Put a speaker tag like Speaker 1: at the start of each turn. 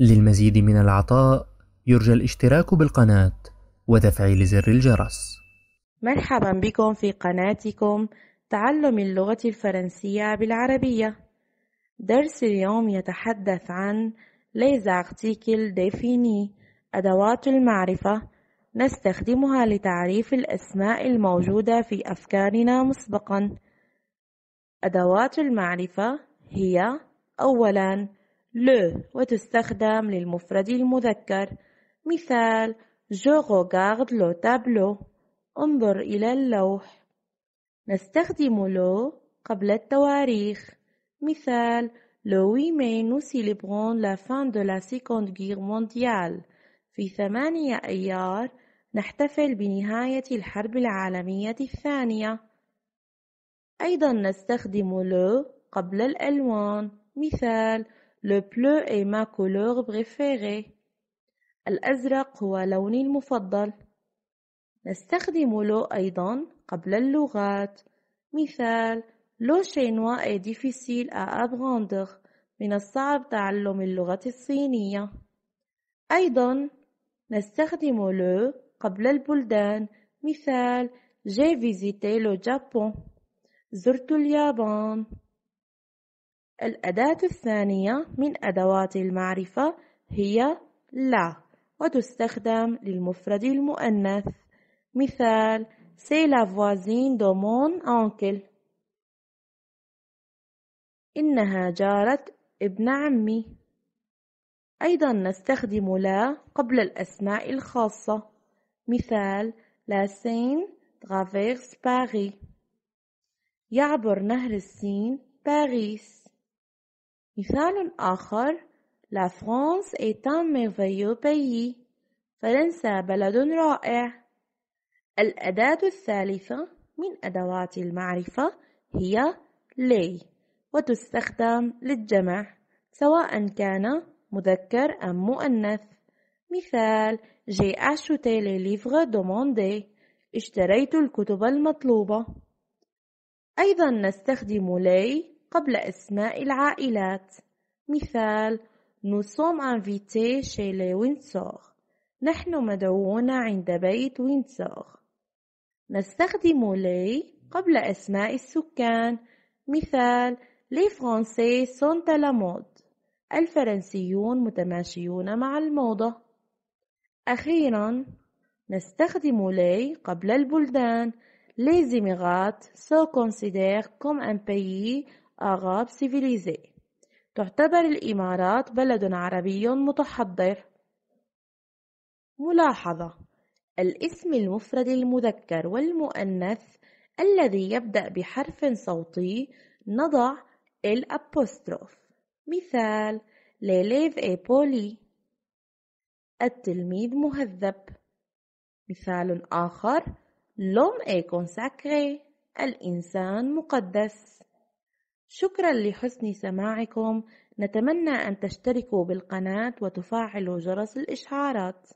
Speaker 1: للمزيد من العطاء يرجى الاشتراك بالقناة وتفعيل زر الجرس.
Speaker 2: مرحبا بكم في قناتكم تعلم اللغة الفرنسية بالعربية. درس اليوم يتحدث عن les articles définis أدوات المعرفة نستخدمها لتعريف الأسماء الموجودة في أفكارنا مسبقا. أدوات المعرفة هي أولا le وتستخدم للمفرد المذكر. مثال je regarde le tableau انظر إلى اللوح. نستخدم لو قبل التواريخ. مثال le 8 mai nous célébrons la fin de la Seconde Guerre mondiale. في ثمانية أيار نحتفل بنهاية الحرب العالمية الثانية. أيضا نستخدم لو قبل الألوان. مثال Le bleu est ma couleur préférée. الأزرق هو لوني المفضل. نستخدم لو أيضا قبل اللغات. مثال لو chinois est difficile à apprendre. من الصعب تعلم اللغة الصينية. أيضا نستخدم لو قبل البلدان. مثال j'ai visité le Japon. زرت اليابان. الأداة الثانية من أدوات المعرفة هي لا وتستخدم للمفرد المؤنث. مثال C'est la voisine de mon oncle. إنها جارة ابن عمي. أيضا نستخدم لا قبل الأسماء الخاصة. مثال La Seine traverse Paris. يعبر نهر السين باريس مثال آخر La France est un merveilleux pays. فرنسا بلد رائع. الأداة الثالثة من أدوات المعرفة هي لي وتستخدم للجمع سواء كان مذكر أم مؤنث مثال J'ai acheté les livres demandés اشتريت الكتب المطلوبة أيضا نستخدم لي قبل أسماء العائلات. مثال Nous sommes invités chez les Windsor. نحن مدعوون عند بيت وينسور نستخدم لي قبل أسماء السكان. مثال Français sont à la mode. الفرنسيون متماشيون مع الموضة. أخيرا نستخدم لي قبل البلدان. Les Émirats se considèrent comme un pays أغاب سيفيليزي تعتبر الإمارات بلد عربي متحضر. ملاحظة. الاسم المفرد المذكر والمؤنث الذي يبدأ بحرف صوتي نضع ال apostrophe مثال L'élève est poli التلميذ مهذب. مثال آخر L'homme est consacré الإنسان مقدس. شكرا لحسن سماعكم. نتمنى أن تشتركوا بالقناة وتفعلوا جرس الإشعارات.